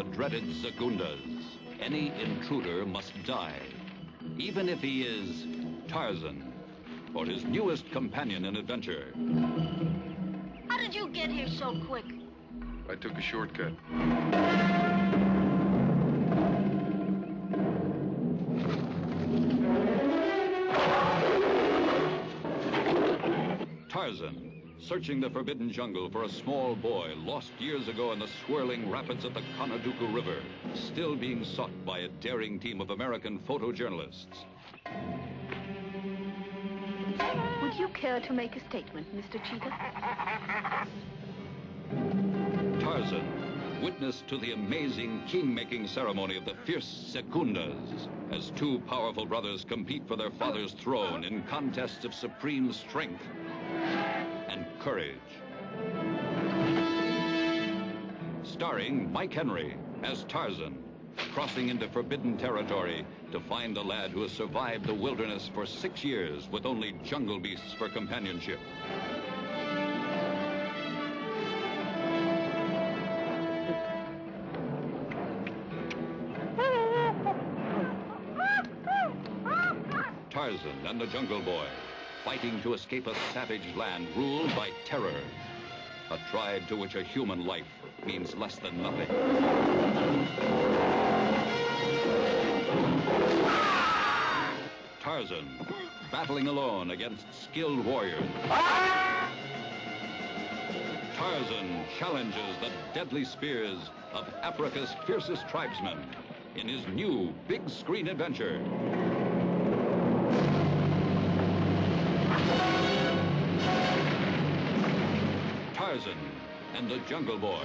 dreaded Zagundas. Any intruder must die, even if he is Tarzan, or his newest companion in adventure. How did you get here so quick? I took a shortcut. Tarzan, searching the forbidden jungle for a small boy lost years ago in the swirling rapids of the Conaduku River, still being sought by a daring team of American photojournalists. Would you care to make a statement, Mr. Cheetah? Tarzan, witness to the amazing king-making ceremony of the fierce Secundas, as two powerful brothers compete for their father's throne in contests of supreme strength and courage. Starring Mike Henry as Tarzan, crossing into forbidden territory to find the lad who has survived the wilderness for six years with only jungle beasts for companionship. Tarzan and the Jungle Boy, fighting to escape a savage land ruled by terror. A tribe to which a human life means less than nothing. Tarzan, battling alone against skilled warriors. Tarzan challenges the deadly spears of Africa's fiercest tribesmen in his new big screen adventure. Tarzan and the Jungle Boy.